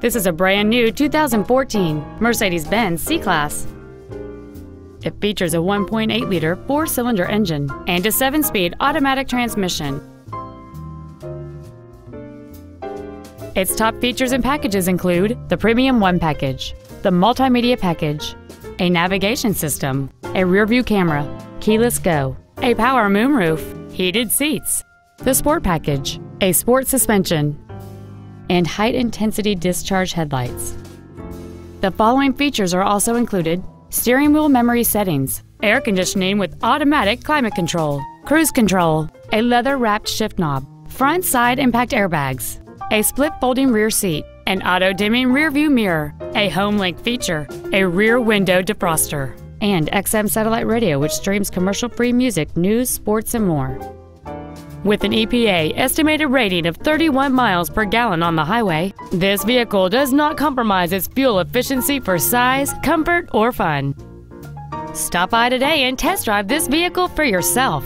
This is a brand new 2014 Mercedes-Benz C-Class. It features a 1.8 liter four cylinder engine and a seven speed automatic transmission. Its top features and packages include the Premium One package, the Multimedia package, a navigation system, a rear view camera, keyless go, a power moonroof, heated seats, the Sport package, a sport suspension, and high intensity discharge headlights. The following features are also included steering wheel memory settings, air conditioning with automatic climate control, cruise control, a leather wrapped shift knob, front side impact airbags, a split folding rear seat, an auto dimming rear view mirror, a home link feature, a rear window defroster, and XM satellite radio which streams commercial free music, news, sports, and more. With an EPA estimated rating of 31 miles per gallon on the highway, this vehicle does not compromise its fuel efficiency for size, comfort, or fun. Stop by today and test drive this vehicle for yourself.